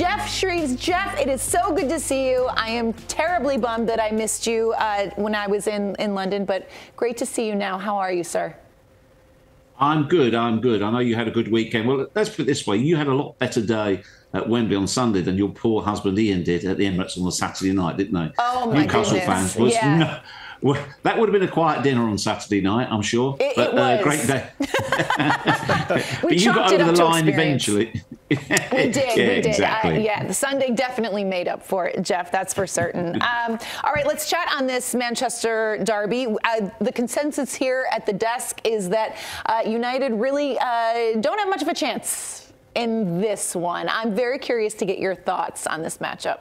Geoff Shreeves. Jeff, it is so good to see you. I am terribly bummed that I missed you uh, when I was in, in London, but great to see you now. How are you, sir? I'm good. I'm good. I know you had a good weekend. Well, let's put it this way: you had a lot better day at Wembley on Sunday than your poor husband Ian did at the Emirates on the Saturday night, didn't they? Oh my Newcastle goodness. fans was yeah. no, well, that would have been a quiet dinner on Saturday night, I'm sure. It- but it uh, was. great day. We but you got it over the line experience. eventually. We did. yeah, we did. Exactly. I, yeah, the Sunday definitely made up for it, Jeff. That's for certain. um, all right, let's chat on this Manchester derby. Uh, the consensus here at the desk is that uh, United really uh, don't have much of a chance in this one. I'm very curious to get your thoughts on this matchup.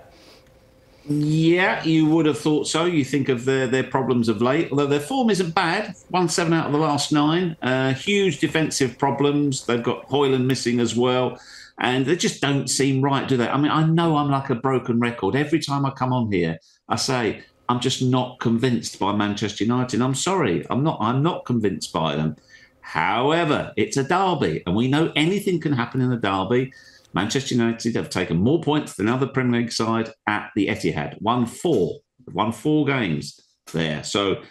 Yeah, you would have thought so. You think of their, their problems of late, although their form isn't bad. Won seven out of the last nine. Uh, huge defensive problems. They've got Højlund missing as well. And they just don't seem right, do they? I mean, I know I'm like a broken record. Every time I come on here, I say, I'm just not convinced by Manchester United. I'm sorry. I'm not I'm not convinced by them. However, it's a derby, and we know anything can happen in a derby. Manchester United have taken more points than other Premier League side at the Etihad. Won four, won four games there. So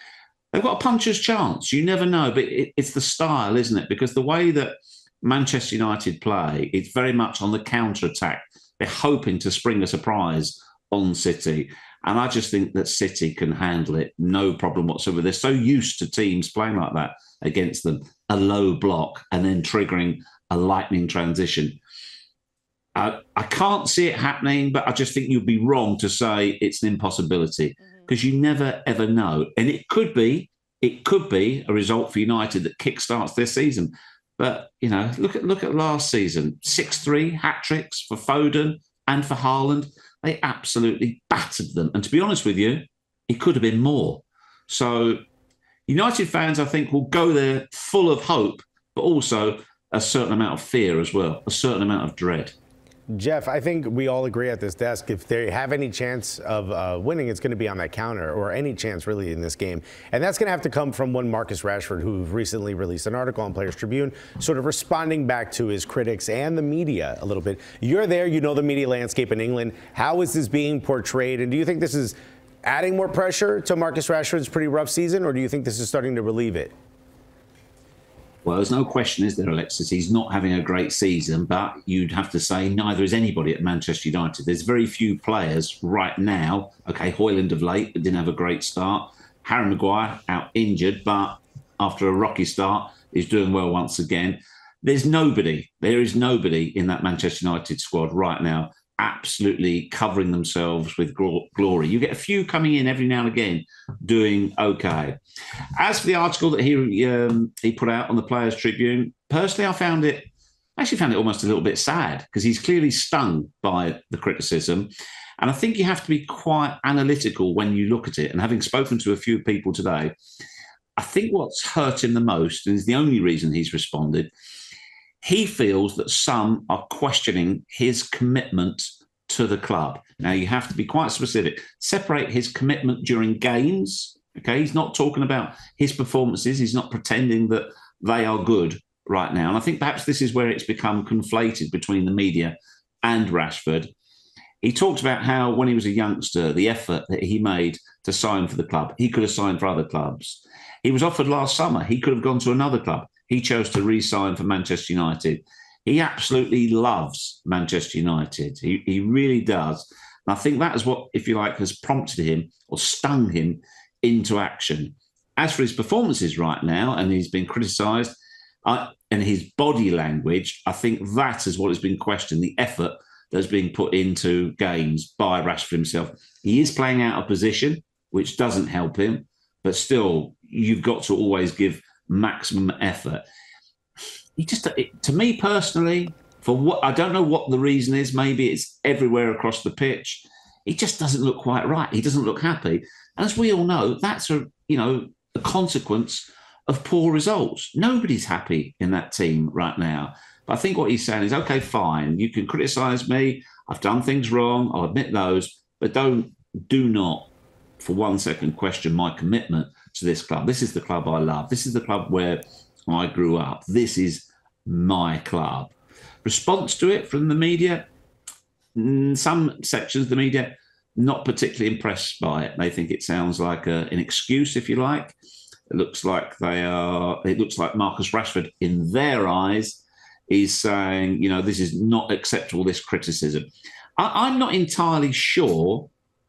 they've got a puncher's chance. You never know, but it, it's the style, isn't it? Because the way that Manchester United play, it's very much on the counter attack. They're hoping to spring a surprise on City. And I just think that City can handle it, no problem whatsoever. They're so used to teams playing like that against them, a low block and then triggering a lightning transition. I, I can't see it happening, but I just think you'd be wrong to say it's an impossibility mm-hmm. because you never ever know. And it could be, it could be a result for United that kickstarts their season. But you know, look at look at last season: six three hat tricks for Foden and for Haaland. They absolutely battered them. And to be honest with you, it could have been more. So United fans, I think, will go there full of hope, but also a certain amount of fear as well, a certain amount of dread. Jeff, I think we all agree at this desk if they have any chance of uh, winning, it's going to be on that counter, or any chance really in this game. And that's going to have to come from one Marcus Rashford, who recently released an article on Players Tribune, sort of responding back to his critics and the media a little bit. You're there, you know the media landscape in England. How is this being portrayed? And do you think this is adding more pressure to Marcus Rashford's pretty rough season, or do you think this is starting to relieve it? Well, there's no question, is there, Alexis? He's not having a great season, but you'd have to say neither is anybody at Manchester United. There's very few players right now. Okay, Højlund of late, but didn't have a great start. Harry Maguire out injured, but after a rocky start, is doing well once again. There's nobody, there is nobody in that Manchester United squad right now absolutely covering themselves with glory. You get a few coming in every now and again doing okay. As for the article that he um, he put out on the Players Tribune, personally, I found it I actually found it almost a little bit sad because he's clearly stung by the criticism. And I think you have to be quite analytical when you look at it. And having spoken to a few people today, I think what's hurt him the most, and is the only reason he's responded, he feels that some are questioning his commitment to the club. Now, you have to be quite specific. Separate his commitment during games. Okay. He's not talking about his performances, he's not pretending that they are good right now. And I think perhaps this is where it's become conflated between the media and Rashford. He talked about how when he was a youngster, the effort that he made to sign for the club, he could have signed for other clubs. He was offered last summer, he could have gone to another club. He chose to re sign for Manchester United. He absolutely loves Manchester United. He, he really does. And I think that is what, if you like, has prompted him or stung him into action. As for his performances right now, and he's been criticised, uh, and his body language, I think that is what has been questioned the effort that's being put into games by Rashford himself. He is playing out of position, which doesn't help him, but still, you've got to always give maximum effort. He just, it, to me personally, for what I don't know what the reason is, maybe it's everywhere across the pitch. He just doesn't look quite right. He doesn't look happy. And as we all know, that's a you know a consequence of poor results. Nobody's happy in that team right now. But I think what he's saying is, okay, fine, you can criticise me. I've done things wrong. I'll admit those, but don't do not for one second question my commitment to this club. This is the club I love. This is the club where I grew up. This is my club. Response to it from the media, mm, some sections of the media not particularly impressed by it. They think it sounds like a, an excuse, if you like. It looks like they are. It looks like Marcus Rashford, in their eyes, is saying, you know, this is not acceptable. This criticism. I, I'm not entirely sure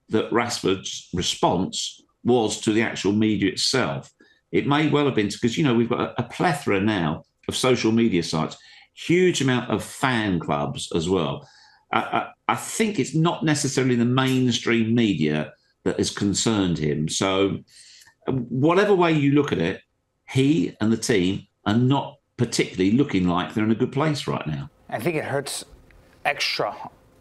that Rashford's response was to the actual media itself. It may well have been because you know we've got a, a plethora now of social media sites, huge amount of fan clubs as well. I, I, I think it's not necessarily the mainstream media that has concerned him. So, um, whatever way you look at it, he and the team are not particularly looking like they're in a good place right now. I think it hurts extra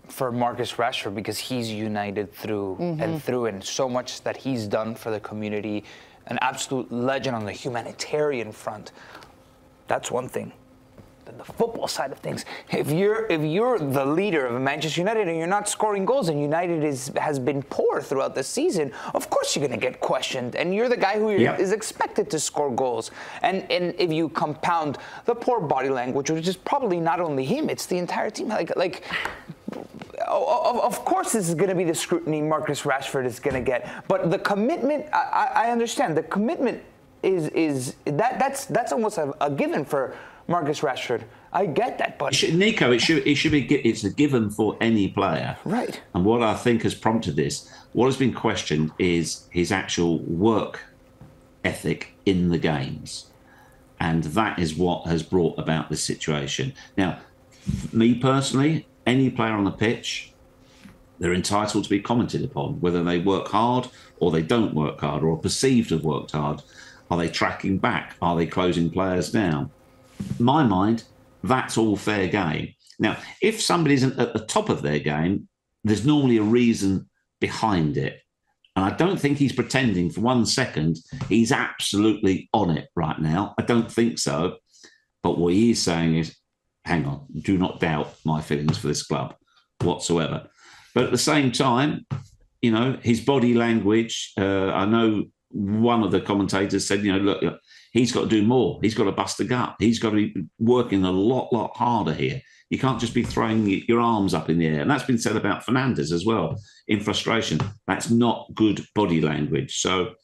for Marcus Rashford because he's united through mm-hmm. and through, and so much that he's done for the community. An absolute legend on the humanitarian front. That's one thing Then the football side of things. If you're if you're the leader of Manchester United and you're not scoring goals and United is has been poor throughout the season, of course you're going to get questioned. And you're the guy who yeah. is expected to score goals. And and if you compound the poor body language, which is probably not only him, it's the entire team. Like like. Of course, this is going to be the scrutiny Marcus Rashford is going to get, but the commitment, I, I understand. The commitment is is that that's that's almost a, a given for Marcus Rashford. I get that, but Nico, it should it should be it's a given for any player, right? And what I think has prompted this, what has been questioned, is his actual work ethic in the games, and that is what has brought about this situation. Now, me personally, any player on the pitch, they're entitled to be commented upon, whether they work hard or they don't work hard, or are perceived to have worked hard. Are they tracking back? Are they closing players down? In my mind, that's all fair game. Now, if somebody isn't at the top of their game, there's normally a reason behind it. And I don't think he's pretending for one second he's absolutely on it right now. I don't think so. But what he is saying is, hang on, do not doubt my feelings for this club whatsoever. But at the same time, you know, his body language, uh, I know one of the commentators said, you know, look, he's got to do more. He's got to bust a gut. He's got to be working a lot, lot harder here. You can't just be throwing your arms up in the air. And that's been said about Fernandes as well in frustration. That's not good body language. So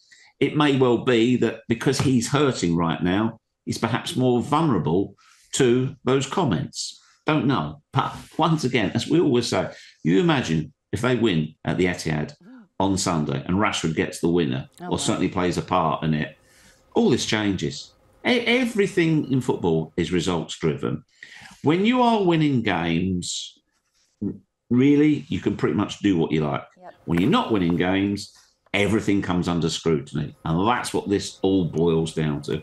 it may well be that because he's hurting right now, he's perhaps more vulnerable to those comments. Don't know. But once again, as we always say, you imagine if they win at the Etihad on Sunday and Rashford gets the winner oh, or wow. certainly plays a part in it all this changes. Everything in football is results driven. When you are winning games, really, you can pretty much do what you like. Yep. When you're not winning games, everything comes under scrutiny. And that's what this all boils down to.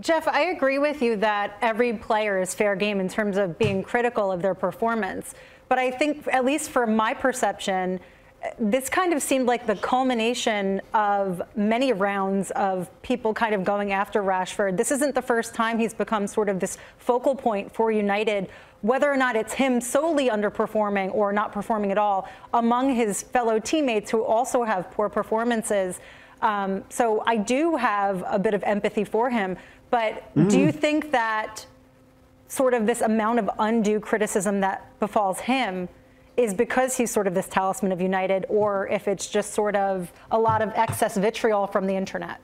Jeff, I agree with you that every player is fair game in terms of being critical of their performance. But I think, at least for my perception, this kind of seemed like the culmination of many rounds of people kind of going after Rashford. This isn't the first time he's become sort of this focal point for United, whether or not it's him solely underperforming or not performing at all among his fellow teammates who also have poor performances. Um, so I do have a bit of empathy for him. But mm. do you think that sort of this amount of undue criticism that befalls him? is because he's sort of this talisman of United, or if it's just sort of a lot of excess vitriol from the internet?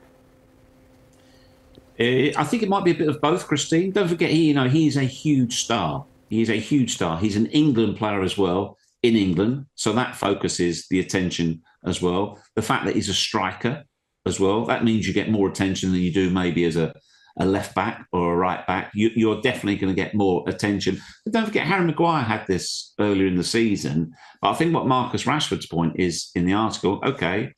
Uh, I think it might be a bit of both, Christine. Don't forget, he, you know, he's a huge star. He's a huge star. He's an England player as well in England, so that focuses the attention as well. The fact that he's a striker as well, that means you get more attention than you do maybe as a a left back or a right back, you, are definitely going to get more attention. But don't forget, Harry Maguire had this earlier in the season. But I think what Marcus Rashford's point is in the article, okay,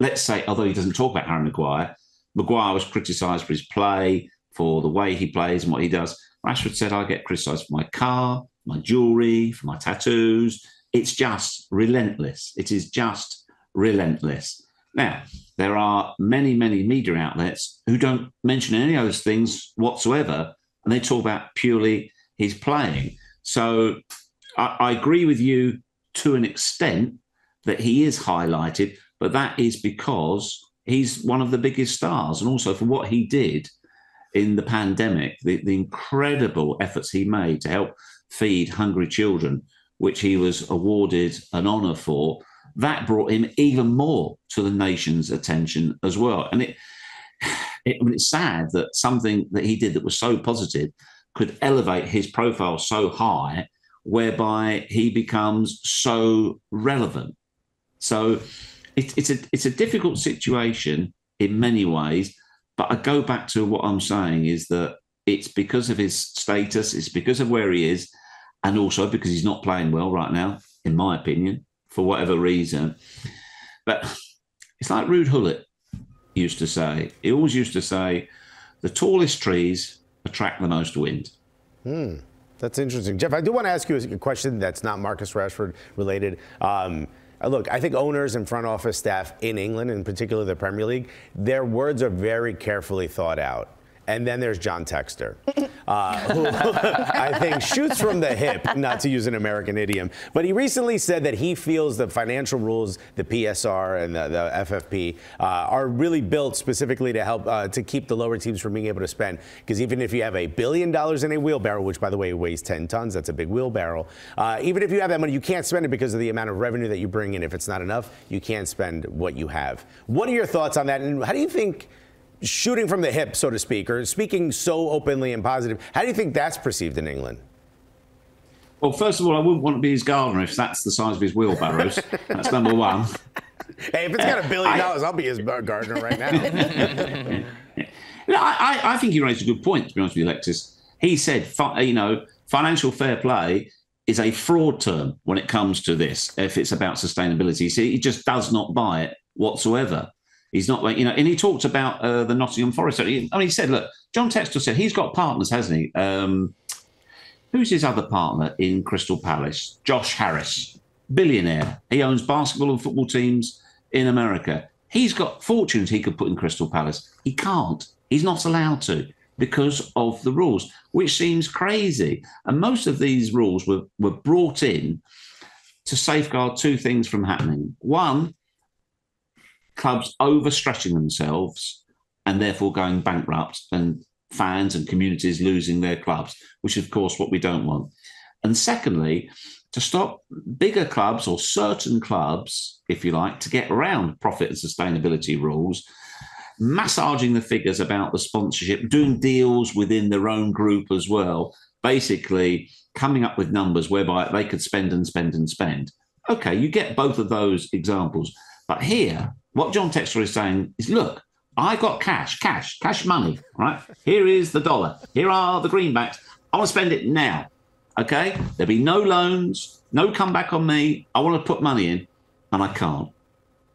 let's say, although he doesn't talk about Harry Maguire, Maguire was criticised for his play, for the way he plays and what he does. Rashford said, I get criticised for my car, my jewellery, for my tattoos. It's just relentless. It is just relentless. Now, there are many, many media outlets who don't mention any of those things whatsoever, and they talk about purely his playing. So I, I agree with you to an extent that he is highlighted, but that is because he's one of the biggest stars, and also for what he did in the pandemic, the, the incredible efforts he made to help feed hungry children which he was awarded an honour for, that brought him even more to the nation's attention as well. And it, it I mean, it's sad that something that he did that was so positive could elevate his profile so high, whereby he becomes so relevant. So it, it's a it's a difficult situation in many ways. But I go back to what I'm saying is that it's because of his status, it's because of where he is, and also because he's not playing well right now, in my opinion, for whatever reason. But it's like Ruud Gullit used to say. He always used to say, the tallest trees attract the most wind. Hmm. That's interesting. Jeff, I do want to ask you a question that's not Marcus Rashford related. Um, look, I think owners and front office staff in England, in particular the Premier League, their words are very carefully thought out. And then there's John Textor, uh, who I think shoots from the hip, not to use an American idiom. But he recently said that he feels the financial rules, the PSR and the, the FFP, uh, are really built specifically to help uh, to keep the lower teams from being able to spend. Because even if you have a billion dollars in a wheelbarrow, which by the way weighs 10 tons, that's a big wheelbarrow. Uh, even if you have that money, you can't spend it because of the amount of revenue that you bring in. If it's not enough, you can't spend what you have. What are your thoughts on that? And how do you think? Shooting from the hip, so to speak, or speaking so openly and positive. How do you think that's perceived in England? Well, first of all, I wouldn't want to be his gardener if that's the size of his wheelbarrows. that's number one. Hey, if it's got a billion dollars, I'll be his gardener right now. I, I, think he raised a good point, to be honest with you, Alexis. He said, you know, financial fair play is a fraud term when it comes to this, if it's about sustainability. See, he just does not buy it whatsoever. He's not, you know, and he talked about uh, the Nottingham Forest. I mean, he said, look, John Textor said he's got partners, hasn't he? Um, who's his other partner in Crystal Palace? Josh Harris, billionaire. He owns basketball and football teams in America. He's got fortunes he could put in Crystal Palace. He can't. He's not allowed to because of the rules, which seems crazy. And most of these rules were, were brought in to safeguard two things from happening. One, clubs overstretching themselves and therefore going bankrupt and fans and communities losing their clubs, which of course, what we don't want. And secondly, to stop bigger clubs or certain clubs, if you like, to get around profit and sustainability rules, massaging the figures about the sponsorship, doing deals within their own group as well, basically coming up with numbers whereby they could spend and spend and spend. Okay, you get both of those examples. But here, what John Textor is saying is look, I got cash, cash, cash money, right? Here is the dollar. Here are the greenbacks. I want to spend it now. Okay? There'll be no loans, no comeback on me. I want to put money in, and I can't.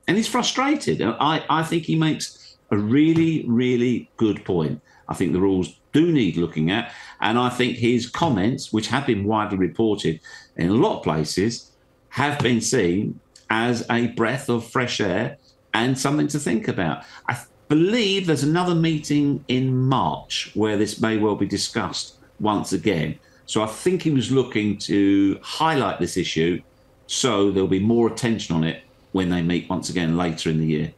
And he's frustrated. I, I think he makes a really, really good point. I think the rules do need looking at. And I think his comments, which have been widely reported in a lot of places, have been seen as a breath of fresh air and something to think about. I believe there's another meeting in March where this may well be discussed once again. So I think he was looking to highlight this issue so there'll be more attention on it when they meet once again later in the year.